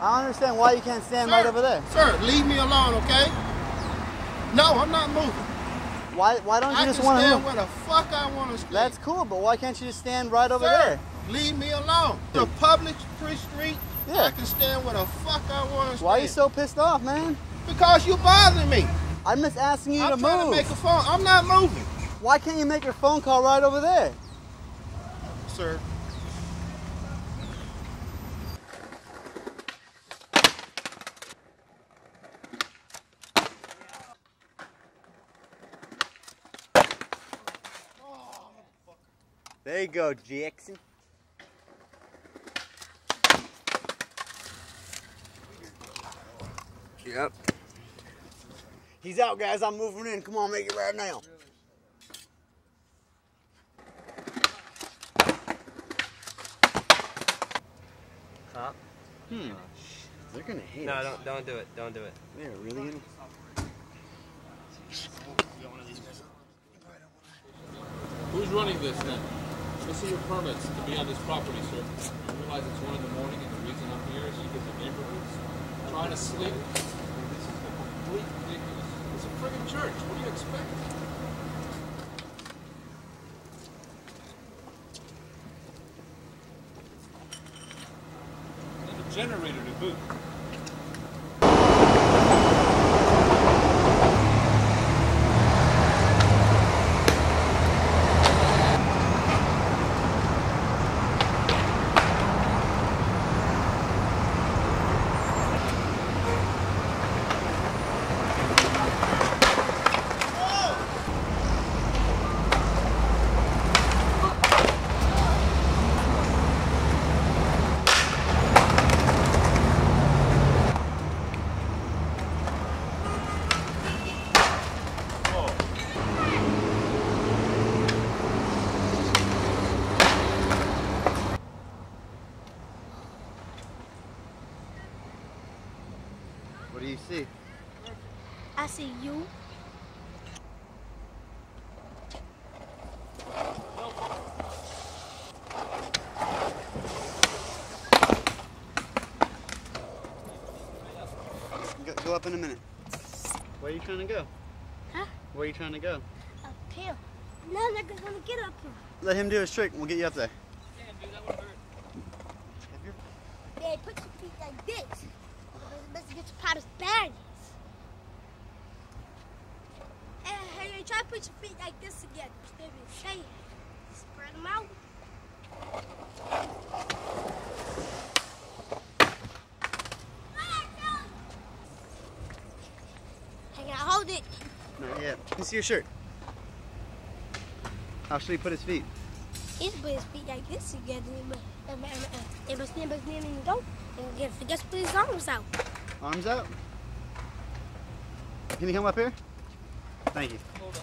I don't understand why you can't stand right over there. Sir, leave me alone, okay? No, I'm not moving. Why why don't you I just want to stand move? where the fuck I want to stand. That's cool, but why can't you just stand right over Sir, there? leave me alone. The public free street, Yeah. I can stand where the fuck I want to stand. Why are you so pissed off, man? Because you're bothering me. I'm just asking you I'm to trying to make a phone. I'm not moving. Why can't you make your phone call right over there? Sir, There you go, Jackson. Yep. He's out, guys. I'm moving in. Come on, make it right now. Cop? Hmm. They're gonna hate No, us. don't don't do it. Don't do it. They're really gonna. Who's running this then? Is your permits to be on this property, sir. I realize it's one in the morning and the reason I'm here is because the neighborhood's trying to sleep. This is complete ridiculous. It's a friggin' church. What do you expect? And a generator to boot. What do you see? I see you. Go, go up in a minute. Where are you trying to go? Huh? Where are you trying to go? Up here. No, nigga's gonna get up here. Let him do his trick. and We'll get you up there. Dad, put your feet like this. Let's get your powder's badges. Hey, hey, hey, try to put your feet like this again. They've been saying. Spread them out. Hold it. Not yet. Let me see your shirt. How should he put his feet? He's put his feet like this together. And it must never stand and go. And get- just put his arms out. Arms out. Can you come up here? Thank you. Get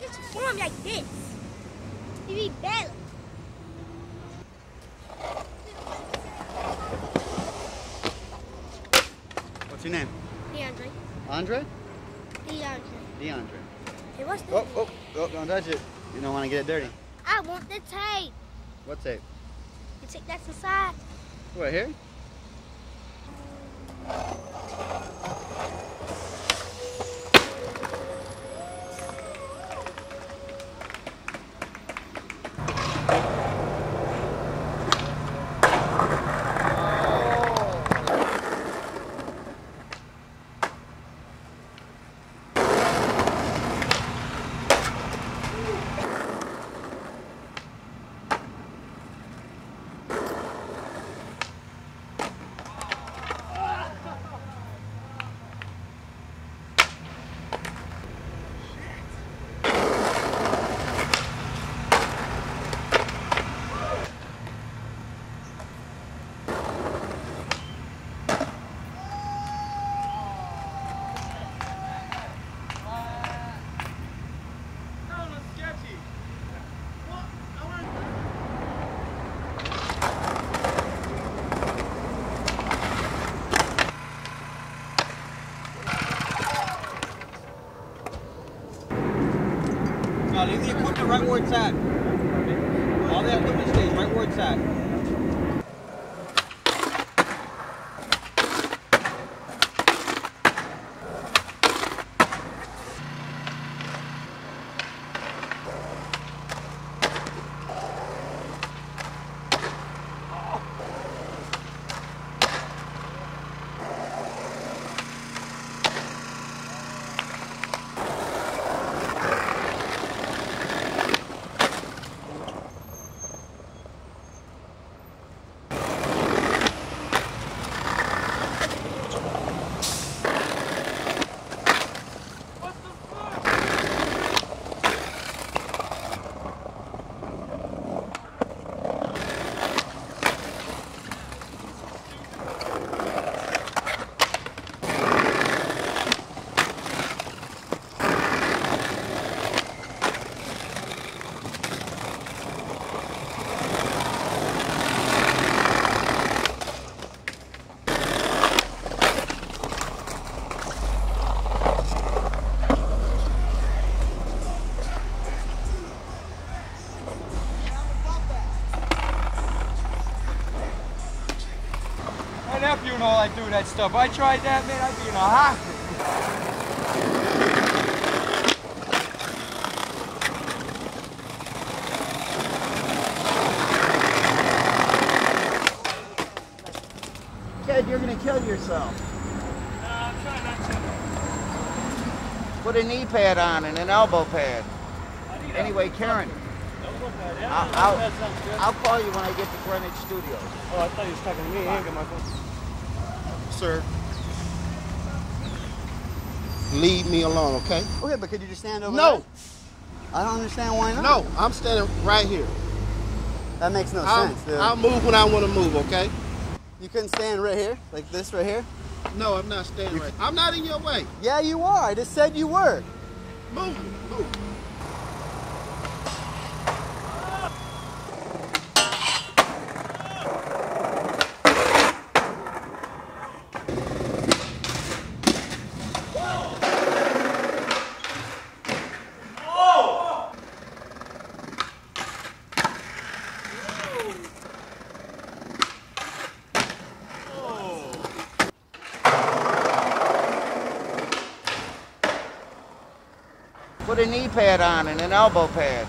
your form like this. You be better. What's your name? DeAndre. Andre? DeAndre. DeAndre. Hey, what's this? Oh, oh, oh, don't touch it. You don't want to get it dirty. I want the tape. What tape? You take that inside. What, here? Um, right where it's at. My nephew and all I do that stuff. I tried that, man, I'd be in a hospital. Kid, you're gonna kill yourself. Put a knee pad on and an elbow pad. Anyway, Karen, I'll, I'll, I'll call you when I get to Greenwich Studios. Oh, I thought you was talking to me. I ain't my phone. Sir. Leave me alone, okay? Okay, but could you just stand over No. there? I don't understand why not. No, I'm standing right here. That makes no I'll, sense, dude. I'll move when I want to move, okay? You couldn't stand right here, like this right here? No, I'm not standing right. I'm not in your way. Yeah, you are. I just said you were. Move, move. Put a knee pad on and an elbow pad.